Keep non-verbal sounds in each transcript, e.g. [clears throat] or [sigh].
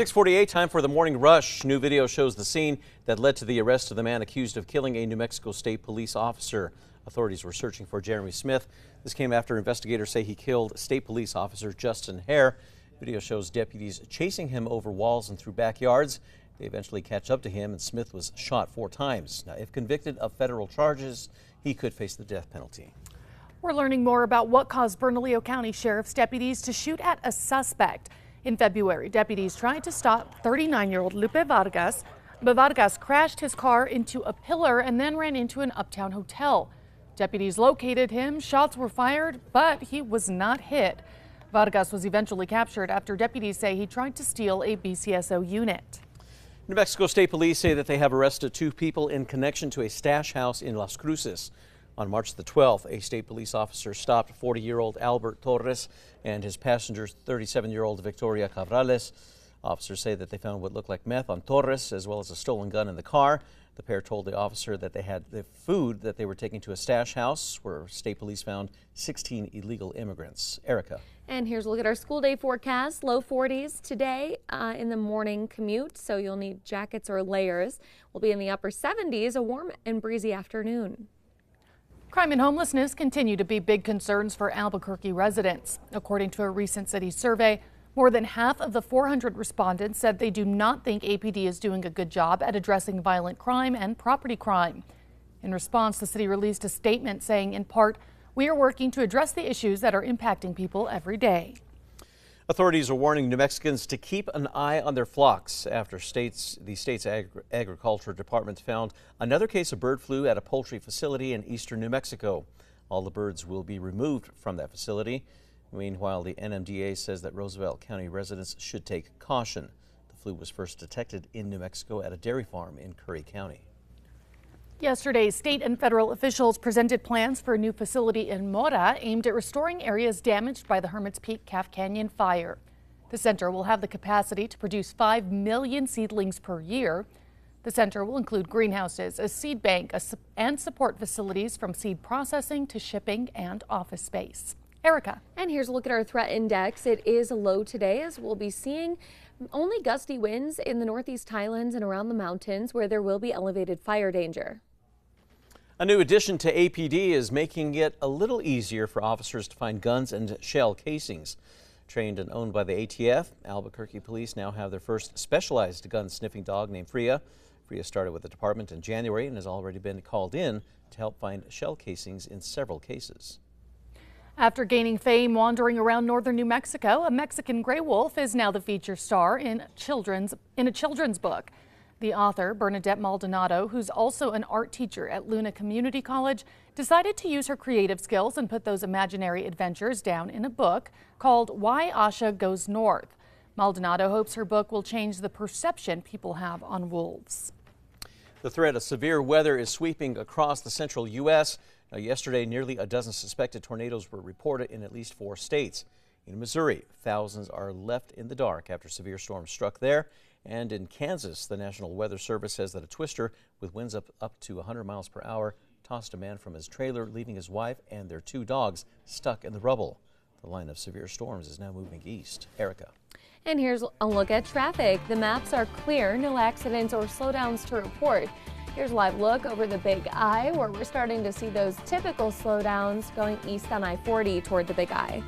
648 time for the morning rush. New video shows the scene that led to the arrest of the man accused of killing a New Mexico State police officer. Authorities were searching for Jeremy Smith. This came after investigators say he killed state police officer Justin Hare. Video shows deputies chasing him over walls and through backyards. They eventually catch up to him and Smith was shot four times. Now, if convicted of federal charges, he could face the death penalty. We're learning more about what caused Bernalillo County Sheriff's deputies to shoot at a suspect. In February, deputies tried to stop 39-year-old Lupe Vargas, but Vargas crashed his car into a pillar and then ran into an uptown hotel. Deputies located him, shots were fired, but he was not hit. Vargas was eventually captured after deputies say he tried to steal a BCSO unit. New Mexico State Police say that they have arrested two people in connection to a stash house in Las Cruces. On March the 12th, a state police officer stopped 40-year-old Albert Torres and his passenger, 37-year-old Victoria Cabrales. Officers say that they found what looked like meth on Torres as well as a stolen gun in the car. The pair told the officer that they had the food that they were taking to a stash house where state police found 16 illegal immigrants. Erica. And here's a look at our school day forecast. Low 40s today uh, in the morning commute, so you'll need jackets or layers. We'll be in the upper 70s, a warm and breezy afternoon. Crime and homelessness continue to be big concerns for Albuquerque residents. According to a recent city survey, more than half of the 400 respondents said they do not think APD is doing a good job at addressing violent crime and property crime. In response, the city released a statement saying, in part, we are working to address the issues that are impacting people every day. Authorities are warning New Mexicans to keep an eye on their flocks after states, the state's Agri agriculture department found another case of bird flu at a poultry facility in eastern New Mexico. All the birds will be removed from that facility. Meanwhile, the NMDA says that Roosevelt County residents should take caution. The flu was first detected in New Mexico at a dairy farm in Curry County. Yesterday, state and federal officials presented plans for a new facility in Mora aimed at restoring areas damaged by the Hermit's Peak Calf Canyon fire. The center will have the capacity to produce 5 million seedlings per year. The center will include greenhouses, a seed bank, a, and support facilities from seed processing to shipping and office space. Erica. And here's a look at our threat index. It is low today as we'll be seeing only gusty winds in the northeast highlands and around the mountains where there will be elevated fire danger. A new addition to APD is making it a little easier for officers to find guns and shell casings. Trained and owned by the ATF, Albuquerque police now have their first specialized gun sniffing dog named Freya. Freya started with the department in January and has already been called in to help find shell casings in several cases. After gaining fame wandering around northern New Mexico, a Mexican gray wolf is now the feature star in children's in a children's book. The author, Bernadette Maldonado, who's also an art teacher at Luna Community College, decided to use her creative skills and put those imaginary adventures down in a book called Why Asha Goes North. Maldonado hopes her book will change the perception people have on wolves. The threat of severe weather is sweeping across the central U.S. Now, yesterday, nearly a dozen suspected tornadoes were reported in at least four states. In Missouri, thousands are left in the dark after severe storms struck there. And in Kansas, the National Weather Service says that a twister with winds up, up to 100 miles per hour tossed a man from his trailer, leaving his wife and their two dogs stuck in the rubble. The line of severe storms is now moving east. Erica. And here's a look at traffic. The maps are clear, no accidents or slowdowns to report. Here's a live look over the Big I, where we're starting to see those typical slowdowns going east on I-40 toward the Big I.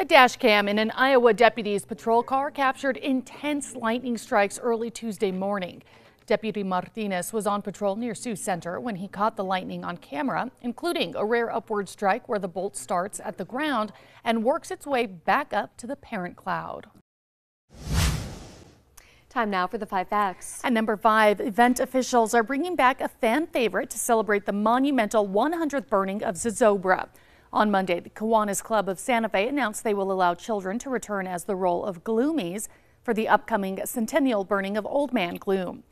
A dash cam in an Iowa deputy's patrol car captured intense lightning strikes early Tuesday morning. Deputy Martinez was on patrol near Sioux Center when he caught the lightning on camera, including a rare upward strike where the bolt starts at the ground and works its way back up to the parent cloud. Time now for the five facts. At number five, event officials are bringing back a fan favorite to celebrate the monumental 100th burning of Zozobra. On Monday, the Kiwanis Club of Santa Fe announced they will allow children to return as the role of gloomies for the upcoming centennial burning of Old Man Gloom.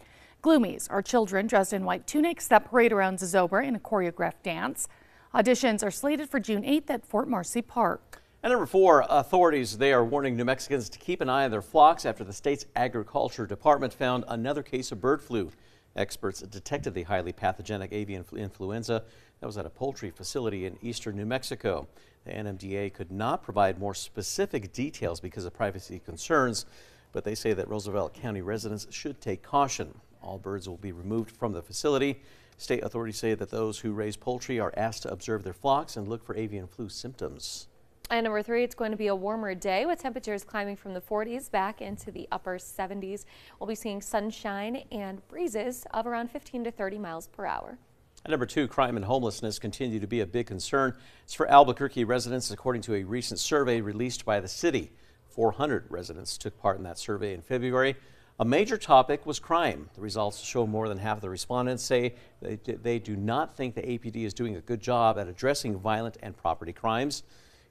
Gloomies are children dressed in white tunics that parade around Zozobra in a choreographed dance. Auditions are slated for June 8th at Fort Marcy Park. And number four, authorities, they are warning New Mexicans to keep an eye on their flocks after the state's agriculture department found another case of bird flu. Experts detected the highly pathogenic avian influenza that was at a poultry facility in eastern New Mexico. The NMDA could not provide more specific details because of privacy concerns, but they say that Roosevelt County residents should take caution. All birds will be removed from the facility. State authorities say that those who raise poultry are asked to observe their flocks and look for avian flu symptoms. And number three, it's going to be a warmer day with temperatures climbing from the 40s back into the upper 70s. We'll be seeing sunshine and breezes of around 15 to 30 miles per hour. And number two, crime and homelessness continue to be a big concern. It's for Albuquerque residents, according to a recent survey released by the city. 400 residents took part in that survey in February. A major topic was crime. The results show more than half of the respondents say they, they do not think the APD is doing a good job at addressing violent and property crimes.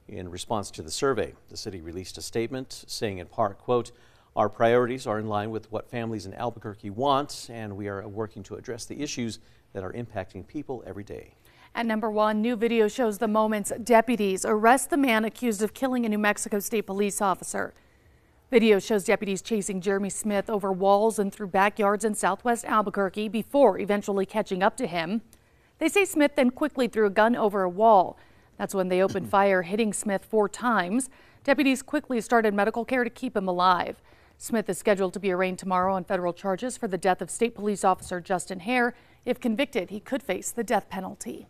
In response to the survey, the city released a statement saying in part, quote, our priorities are in line with what families in Albuquerque want, and we are working to address the issues that are impacting people every day. At number one, new video shows the moments deputies arrest the man accused of killing a New Mexico State police officer. Video shows deputies chasing Jeremy Smith over walls and through backyards in southwest Albuquerque before eventually catching up to him. They say Smith then quickly threw a gun over a wall. That's when they opened [clears throat] fire, hitting Smith four times. Deputies quickly started medical care to keep him alive. Smith is scheduled to be arraigned tomorrow on federal charges for the death of state police officer Justin Hare. If convicted, he could face the death penalty.